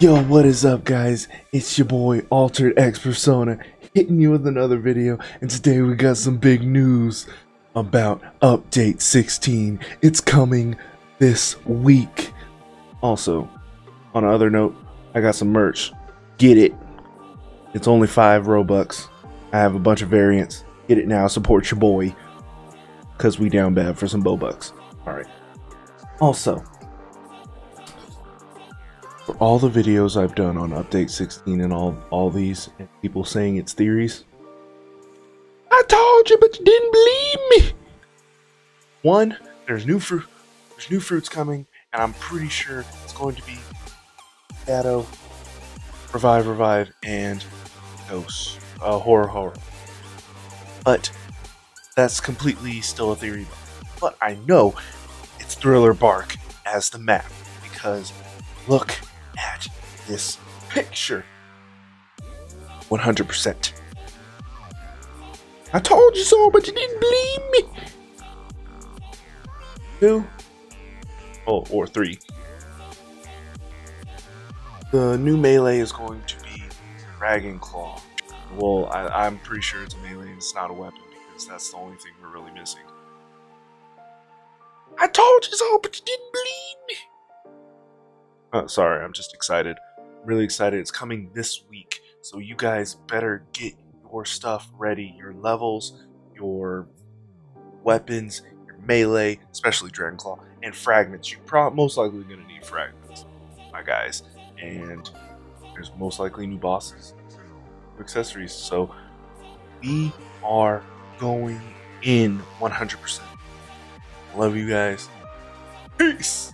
Yo, what is up guys? It's your boy Altered X Persona hitting you with another video and today we got some big news about update 16. It's coming this week. Also, on another note, I got some merch. Get it. It's only five Robux. I have a bunch of variants. Get it now. Support your boy. Because we down bad for some Robux. Alright. Also, for all the videos I've done on Update 16 and all all these and people saying it's theories. I told you, but you didn't believe me. One, there's new fruit. There's new fruits coming, and I'm pretty sure it's going to be Shadow, Revive, Revive, and Ghost, uh, Horror, Horror. But that's completely still a theory. But I know it's Thriller Bark as the map because look at this picture. 100%. I told you so, but you didn't believe me. Two. Oh, or three. The new melee is going to be Dragon Claw. Well, I, I'm pretty sure it's a melee. It's not a weapon because that's the only thing we're really missing. I told you so, but you didn't believe me. Oh, sorry, I'm just excited. I'm really excited. It's coming this week, so you guys better get your stuff ready. Your levels, your weapons, your melee, especially Dragon Claw, and fragments. You're most likely going to need fragments, my guys. And there's most likely new bosses, accessories. So we are going in 100%. Love you guys. Peace.